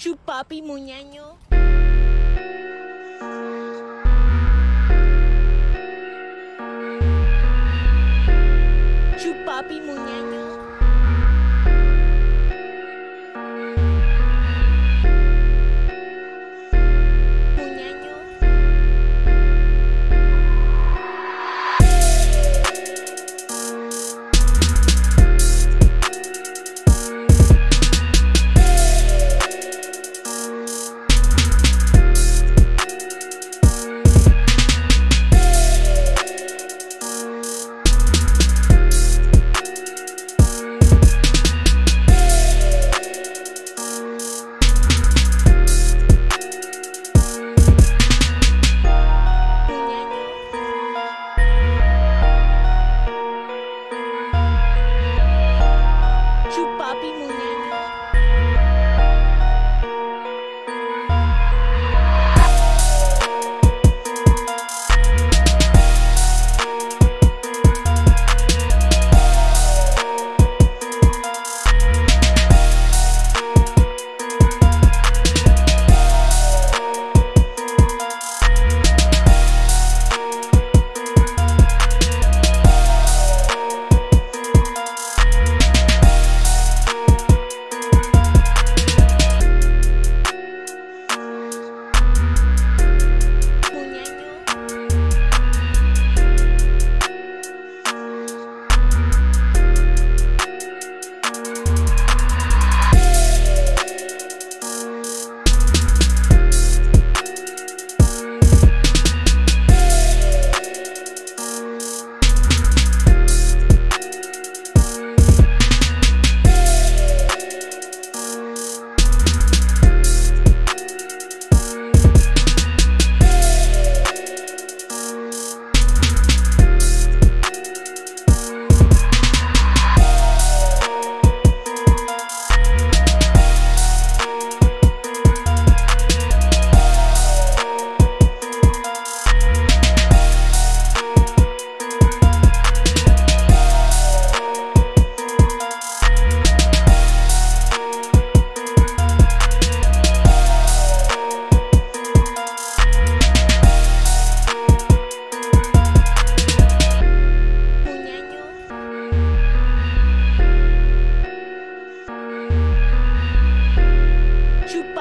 Chupapi muñeño. Chupapi muñeño.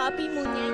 papi muñeco.